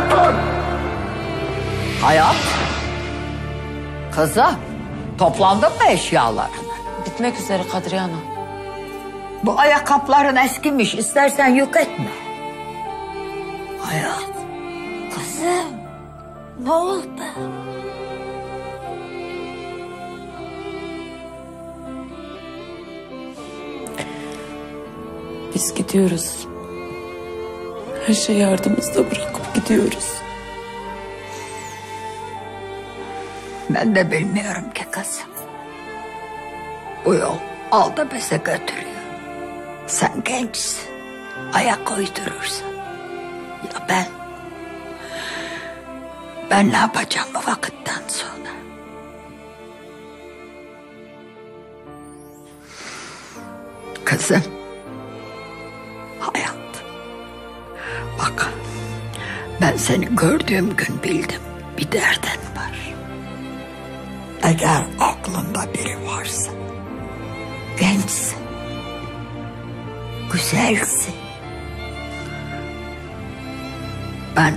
Ertuğrul! Hayat, kızım toplandın mı eşyalarını? Bitmek üzere Kadriye Hanım. Bu ayakkabıların eskimiş, istersen yük etme. Hayat, kızım ne oldu? Biz gidiyoruz. Her şeyi ardımızda bırakıp gidiyoruz. Ben de bilmiyorum ki kızım. Bu yol aldı bize götürüyor. Sen gençsin, ayak uydurursun. Ya ben? Ben ne yapacağım bu vakitten sonra? Kızım, Bak, ben seni gördüğüm gün bildim. Bir derdin var. Eğer aklında biri varsa, gençsin, güzelsin. Ben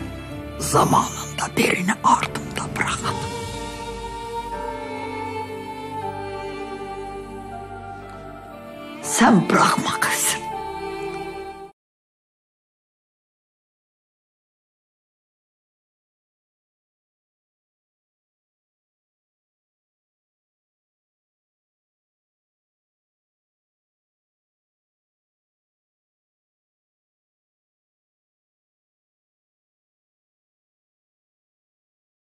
zamanında birini ardımda bırakamam. Sen bırakma kızım.